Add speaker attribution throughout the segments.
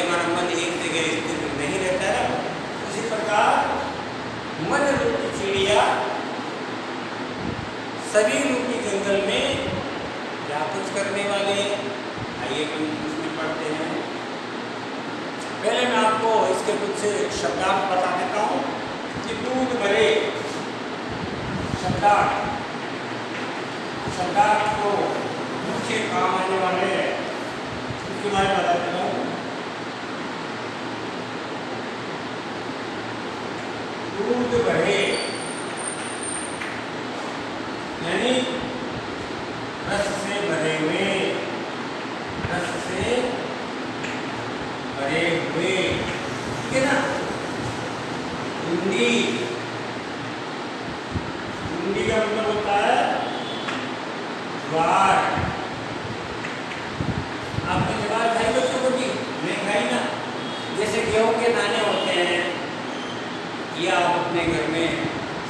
Speaker 1: जैसे हमारा मन एक जगह स्थिर नहीं रहता है। उसी प्रकार मन रूपी चिड़िया सभी रूपी जंगल में कुछ करने वाले आइए हम इसमें पढ़ते हैं। पहले मैं आपको इसके कुछ शब्दार्थ बता देता हूँ कि दूध भरे शब्दार्थ शब्दार्थ को मुख्य काम आने वाले हैं। उसके बारे में बता देता हूँ। दूध भरे यानी रस से भरे हुए रस से भरे हुए ठीक है ना हिंदी हिंदी का मतलब होता है ज्वार आपने ज्वार खाई बच्चों को भी नहीं खाई ना जैसे गेहूँ के दाने होते हैं या आप अपने घर में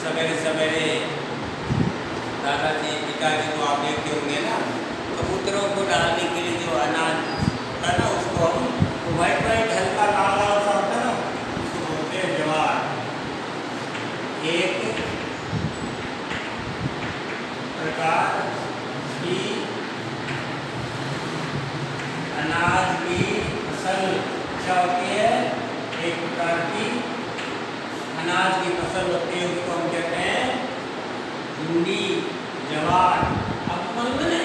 Speaker 1: सवेरे सवेरे दादाजी, पिताजी को आप देखते होंगे ना, कबूतरों को डालने के लिए जो अनाज है ना, उसको हम वाइट वाइट हल्का सा होता है ना, उसको बोलते हैं जवार। एक प्रकार की अनाज की फ़सल, क्या होती है? एक प्रकार की अनाज की फ़सल होती है उसको हम कहते हैं भिंडी जवार अब मन में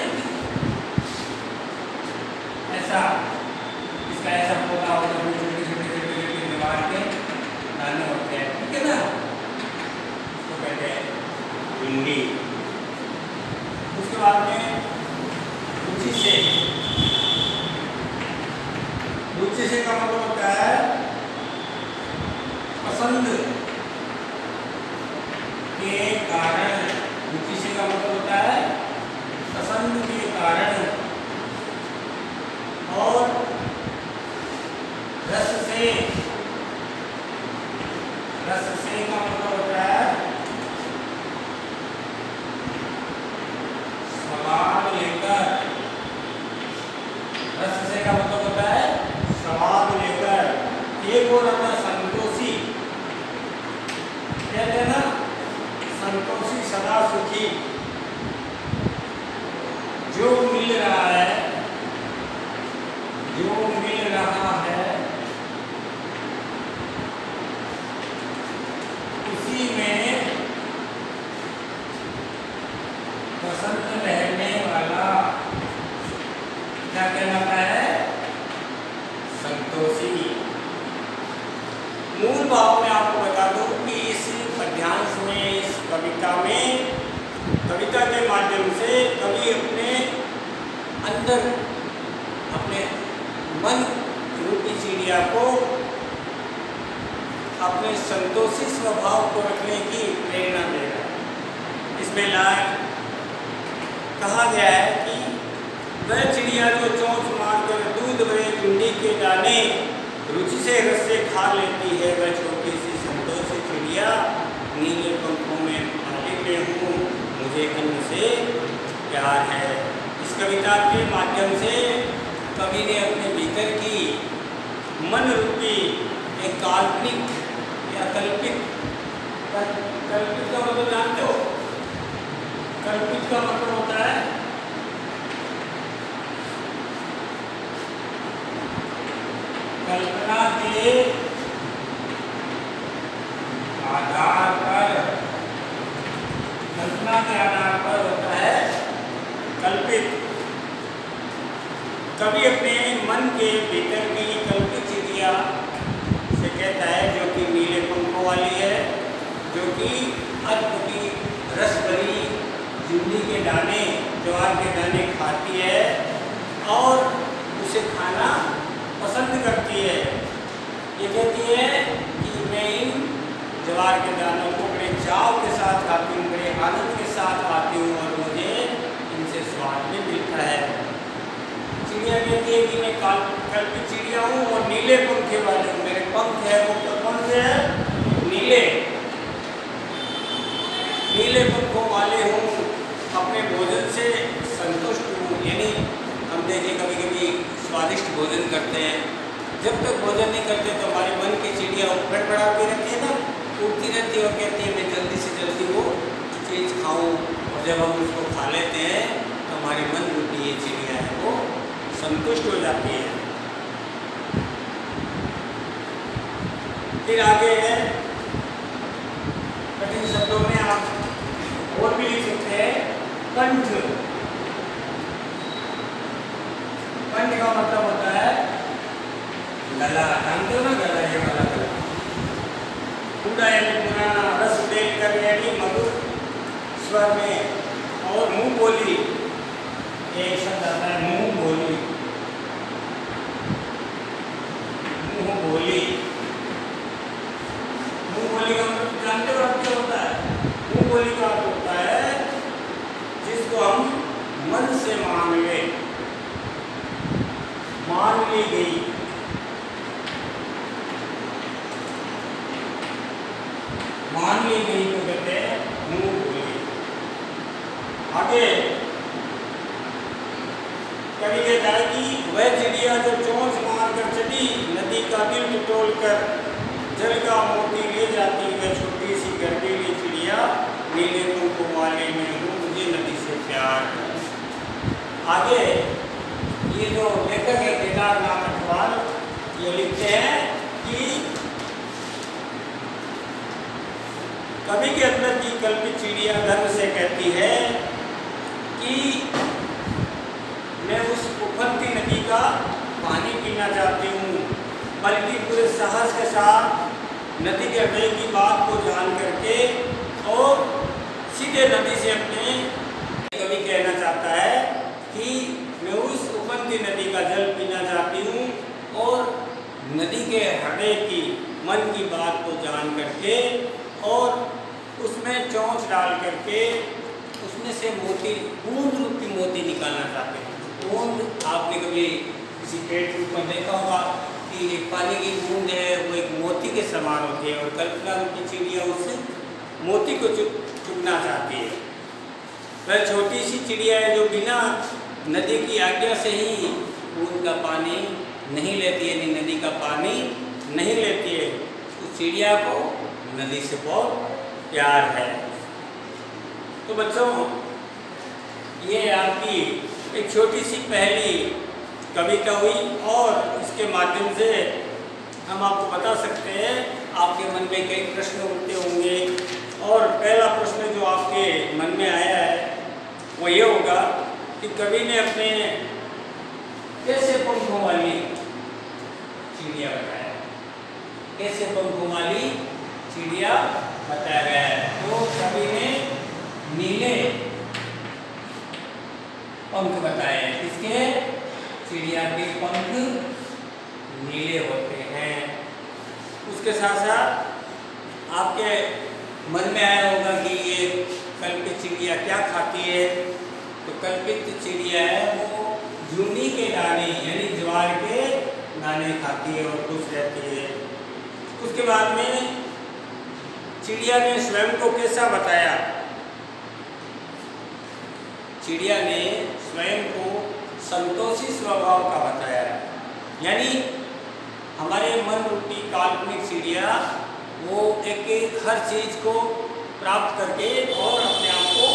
Speaker 1: ऐसा इसका ऐसा पौधा होता है छोटे छोटे छोटे छोटे जवार के दाने होते हैं ठीक है ना उसको कहते हैं भिंडी उसके बाद में रुचि से रुचि से का मतलब होता है पसंद के कारण रुचि से का मतलब होता है पसंद के कारण और रस से रस से का मतलब होता है स्वाद लेकर रस से का मतलब होता है स्वाद लेकर एक और अपना संतोषी कहते हैं ना संतोषी सुखी जो मिल रहा है, जो मिल रहा है, उसी में पसंद रहने वाला, क्या कहलाता है? संतोषी। मूल भाव में आपको बता दूँ कि इस पद्यांश में, इस कविता में से कवि अपने अंदर, अपने मन रूपी चिड़िया को अपने संतोषी स्वभाव को रखने की प्रेरणा दे रहा है। इसमें लाए कहा गया है कि वह चिड़िया जो चोंच मारकर दूध भरे भिंडी के दाने रुचि से रस से खा लेती है, वह छोटी सी संतोषी चिड़िया नीले पंखों में पाले में हूँ, मुझे अन्न से प्यार है। इस कविता के माध्यम से कवि ने अपने भीतर की मन रूपी एक काल्पनिक या कल्पित कल्पित का मतलब जानते हो? कल्पित का मतलब होता है कल्पना के आधार पर कल्पना के आधार पर होता है कल्पित कभी अपने मन के भीतर की कल्पित चिड़िया से कहता है, जो कि नीले पंखों वाली है, जो कि अद्भुती रस भरी भिंडी के दाने, ज्वार के दाने खाती है और उसे खाना पसंद करती है। ये कहती है कि मैं इन जवार के दानों को बड़े चाव के साथ खाती हूँ बड़े आनंद के साथ खाती हूँ और मुझे इनसे स्वाद भी मिलता है। चिड़िया कहती है कि मैं काल की चिड़िया हूँ और नीले पंखे वाले हूँ। मेरे पंख है, वो तो कौन से है? नीले। नीले पंखों वाले हूँ, अपने भोजन से संतुष्ट हूँ। यानी हम देखें कभी कभी स्वादिष्ट भोजन करते हैं। जब तक भोजन नहीं करते तो हमारे मन की चिड़िया गड़बड़ाती रहती है ना। उठती रहती है और कहती है, मैं जल्दी से जल्दी वो चीज़ खाऊँ। और जब हम उसको खा लेते हैं तो हमारे मन रूपी ये चिड़िया है, वो संतुष्ट हो जाती है। फिर आगे है। कठिन शब्दों में आप और भी लिख सकते हैं, कंठ। कंठ का मतलब होता है गला जानते हो गला, ये गला गला। पूरा यानी पुराना रस उदेल कर यानी मधुर स्वर में और मुँह बोली। एक शब्द आता है मुँह बोली बोली। का मतलब जानते हो आप क्या होता है। मुँह का अर्थ होता है, जिसको हम मन से मान मान ली गई। मान ली गई को कहते हैं मुँह बोली आगे कवि कहता है कि वह चिड़िया जो चोंच मार कर चली नदी का दिल टटोल कर जल का मोती ले जाती वह छोटी सी गर्दीली चिड़िया नीले पंखों वाले में हूँ, मुझे नदी से प्यार आगे, ये जो लेखक है, केदार नाम अखबार ये लिखते हैं कि कवि के अंदर की कल्पित चिड़िया धर्म से कहती है कि मैं उस उफनती नदी का पानी पीना चाहती हूँ, बल्कि पूरे साहस के साथ नदी के हृदय की बात को जान करके और सीधे नदी से अपने कवि कहना चाहता है कि मैं उस उफनती नदी का जल पीना चाहती हूँ और नदी के हृदय की, मन की बात को जान करके और उसमें चौंच डाल करके उसमें से मोती, बूंद की मोती निकालना चाहते हैं। बूंद आपने कभी किसी पेड़ के ऊपर देखा होगा कि एक पानी की बूंद है, वो एक मोती के समान होती है और कल्पना रूप की चिड़िया उस मोती को चुप चुगना चाहती है। वह छोटी सी चिड़िया है जो बिना नदी की आज्ञा से ही बूंद का पानी नहीं लेती है, यानी नदी का पानी नहीं लेती है। उस चिड़िया को नदी से बहुत प्यार है। तो बच्चों, ये आपकी एक छोटी सी पहली कविता हुई और इसके माध्यम से हम आपको बता सकते हैं, आपके मन में कई प्रश्न उठते होंगे। और पहला प्रश्न जो आपके मन में आया है, वो ये होगा कि कवि ने अपने कैसे पंखों वाली चिड़िया बताया? कैसे पंखों वाली चिड़िया बताया गया है? तो कवि ने नीले पंख बताए हैं। किसके? चिड़िया के पंख नीले होते हैं। उसके साथ साथ आपके मन में आया होगा कि ये कल्पित चिड़िया क्या खाती है? तो कल्पित चिड़िया है, वो जूनी के दाने, यानी ज्वार के दाने खाती है और खुश रहती है। उसके बाद में चिड़िया ने स्वयं को कैसा बताया? चिड़िया ने स्वयं को संतोषी स्वभाव का बताया। यानी हमारे मन रूपी काल्पनिक चिड़िया वो एक एक हर चीज़ को प्राप्त करके और अपने आप को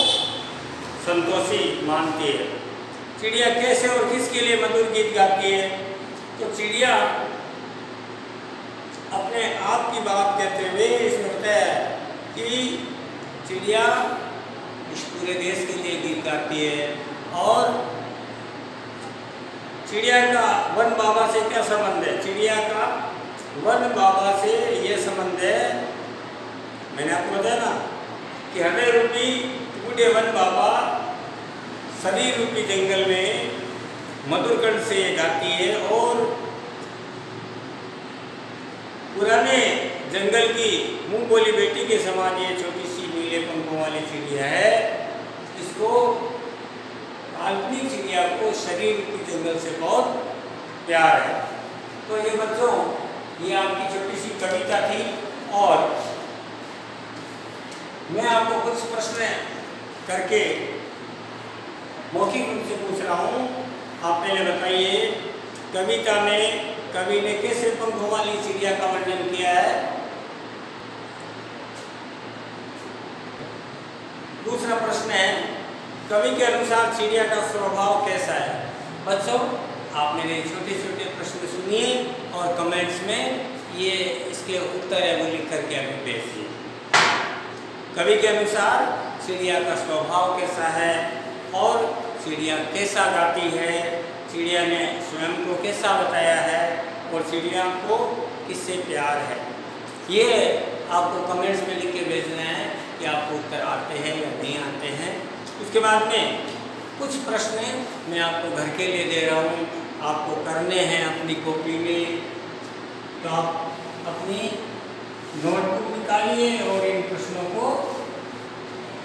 Speaker 1: संतोषी मानती है। चिड़िया कैसे और किसके लिए मधुर गीत गाती है? तो चिड़िया अपने आप की बात कहते हुए इसमें बताया कि चिड़िया इस पूरे देश के लिए गीत गाती है और चिड़िया का वन बाबा से क्या संबंध है? चिड़िया का वन बाबा से ये संबंध है। मैंने आपको बताया ना कि हृदय रूपी बूढ़े वन बाबा शरीर रूपी जंगल में मधुर कंठ से गाती है और पुराने जंगल की मुँह बोली बेटी के समान ये छोटी सी नीले पंखों वाली चिड़िया है। इसको काल्पनिक चिड़िया को शरीर की जंगल से बहुत प्यार है। तो ये बच्चों ये आपकी छोटी सी कविता थी। और मैं आपको कुछ प्रश्न करके मौखिक रूप से पूछ रहा हूँ। आप पहले बताइए, कविता में, कवि ने कैसे पंखों वाली चिड़िया का वर्णन किया है? दूसरा प्रश्न है, कवि के अनुसार चिड़िया का स्वभाव कैसा है? बच्चों आप मेरे छोटे छोटे प्रश्न सुनिए। और कमेंट्स में ये इसके उत्तर है वो लिख करके अभी भेजिए। कवि के अनुसार चिड़िया का स्वभाव कैसा है और चिड़िया कैसा गाती है, चिड़िया ने स्वयं को कैसा बताया है और चिड़िया को किससे प्यार है। ये आपको कमेंट्स में लिख के भेजना है कि आपको उत्तर आते हैं या नहीं आते हैं। उसके बाद में कुछ प्रश्न मैं आपको घर के लिए दे रहा हूँ। आपको करने हैं अपनी कॉपी में तो आप अपनी नोटबुक निकालिए और इन प्रश्नों को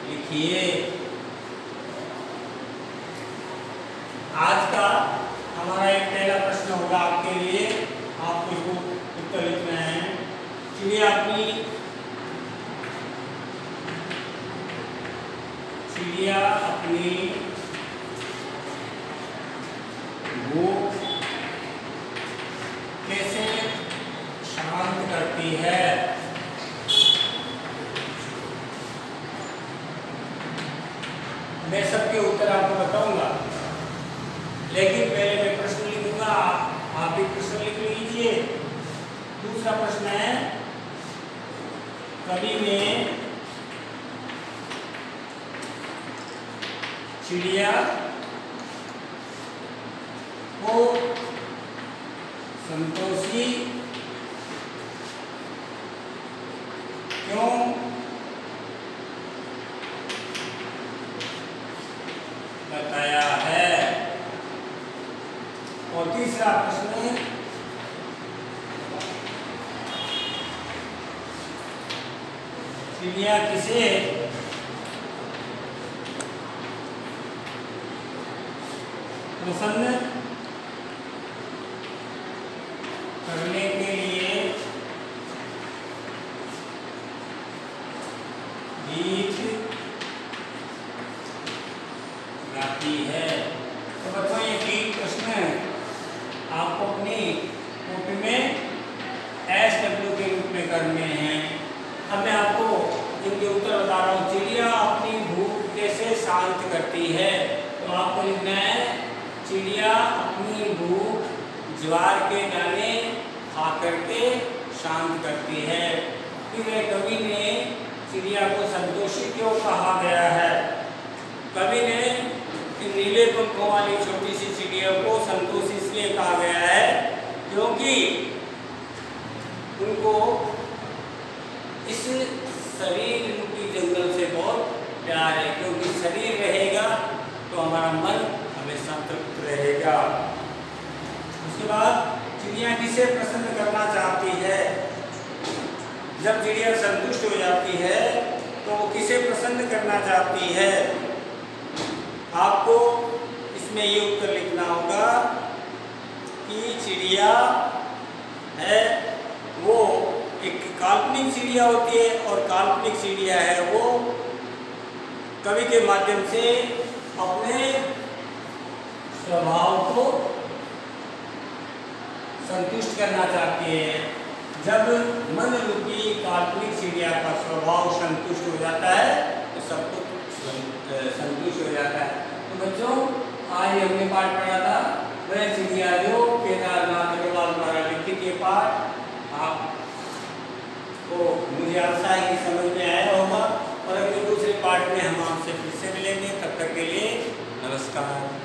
Speaker 1: लिखिए। आज का हमारा एक पहला प्रश्न होगा आपके लिए। आपको इसको उत्तर लिखना है। चलिए अपनी चिड़िया अपनी भूख कैसे शांत करती है मैं सबके उत्तर आपको बताऊँगा लेकिन पहले मैं प्रश्न लिखूँगा, आप भी प्रश्न लिख लीजिए। दूसरा प्रश्न है, कवि ने चिड़िया को संतोषी क्यों बताया है और तीसरा प्रश्न चिड़िया किसे प्रसन्न करने के लिए गीत गाती है तो बच्चों ये तीन प्रश्न आपको अपनी कॉपी में एस डब्ल्यू के रूप में करने हैं अब मैं आपको इनके उत्तर बता रहा हूँ चिड़िया अपनी भूख कैसे शांत करती है तो आपको लिखना है चिड़िया अपनी भूख ज्वार के दाने खा करके शांत करती है। फिर कवि ने चिड़िया को संतोषी क्यों कहा गया है? कवि ने नीले पंखों वाली छोटी सी चिड़िया को संतोषी इसलिए कहा गया है क्योंकि उनको इस शरीर रूपी जंगल से बहुत प्यार है। क्योंकि शरीर रहेगा तो हमारा मन हमेशा तृप्त रहेगा। उसके बाद चिड़िया किसे प्रसन्न करना चाहती है। जब चिड़िया संतुष्ट हो जाती है तो वो किसे प्रसन्न करना चाहती है? आपको इसमें ये उत्तर लिखना होगा कि चिड़िया है, वो एक काल्पनिक चिड़िया होती है और काल्पनिक चिड़िया है वो कवि के माध्यम से अपने स्वभाव को संतुष्ट करना चाहते हैं। जब मन रूपी काल्पनिक चिड़िया का स्वभाव संतुष्ट हो जाता है तो सब कुछ संतुष्ट हो जाता है। तो बच्चों, आज हमने पाठ पढ़ा था, वह चिड़िया जो केदारनाथ अग्रवाल द्वारा लिखित ये पाठ, आप को मुझे आशा है कि समझ में आया होगा। और अगले दूसरे पाठ में हम आपसे फिर से मिलेंगे। तब तक के लिए नमस्कार।